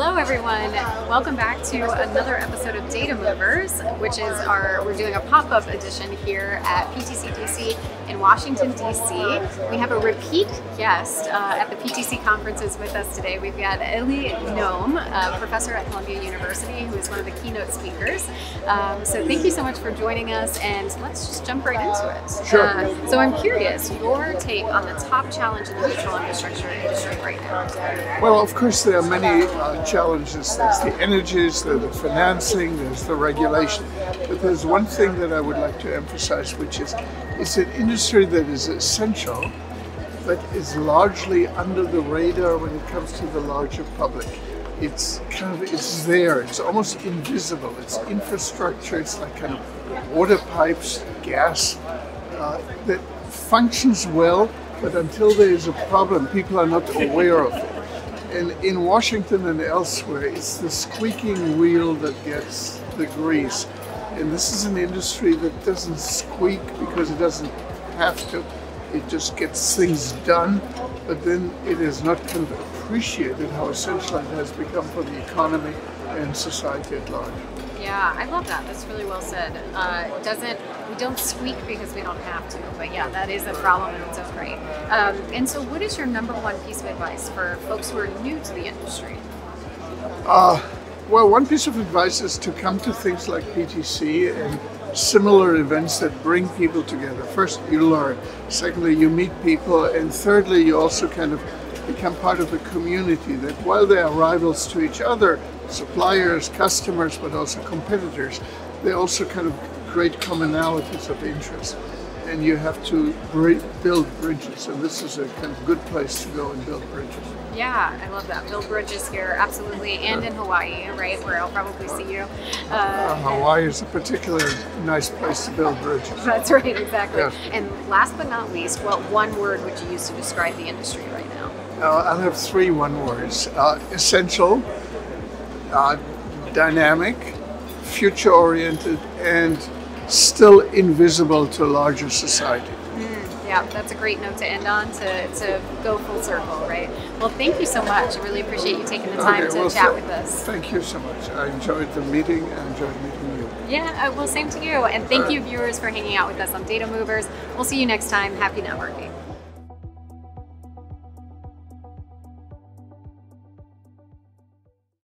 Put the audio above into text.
Hello everyone, welcome back to another episode of Data Movers, which is our, we're doing a pop-up edition here at PTC DC in Washington DC. We have a repeat guest uh, at the PTC conferences with us today. We've got Eli Noam, a professor at Columbia University, who is one of the keynote speakers. Um, so thank you so much for joining us and let's just jump right into it. Sure. Uh, so I'm curious, your take on the top challenge in the digital infrastructure industry right now. Well, of course, there are many uh, challenges. There's the energies, there's the financing, there's the regulation. But there's one thing that I would like to emphasize, which is it's an industry that is essential, but is largely under the radar when it comes to the larger public. It's kind of it's there. It's almost invisible. It's infrastructure. It's like kind of water pipes, gas uh, that functions well, but until there is a problem, people are not aware of it. And in Washington and elsewhere, it's the squeaking wheel that gets the grease. And this is an industry that doesn't squeak because it doesn't have to. It just gets things done, but then it is not kind of appreciated how essential it has become for the economy and society at large. Yeah, I love that. That's really well said. Uh, doesn't we don't squeak because we don't have to, but yeah, that is a problem in its own right. Um, and so, what is your number one piece of advice for folks who are new to the industry? Uh, well, one piece of advice is to come to things like PTC and similar events that bring people together. First, you learn. Secondly, you meet people. And thirdly, you also kind of become part of a community that while they are rivals to each other, suppliers, customers, but also competitors, they also kind of create commonalities of interest. And you have to build bridges, and this is a kind of good place to go and build bridges. Yeah, I love that. Build bridges here, absolutely, and in Hawaii, right, where I'll probably see you. Uh, uh, Hawaii is a particularly nice place to build bridges. That's right, exactly. Yes. And last but not least, what one word would you use to describe the industry right now? Uh, I'll have three one words uh, essential, uh, dynamic, future oriented, and still invisible to larger society. Mm, yeah, that's a great note to end on to, to go full circle, right? Well, thank you so much. I really appreciate you taking the time okay, to well, chat with us. Thank you so much. I enjoyed the meeting and enjoyed meeting you. Yeah, uh, well, same to you. And thank you, viewers, for hanging out with us on Data Movers. We'll see you next time. Happy networking.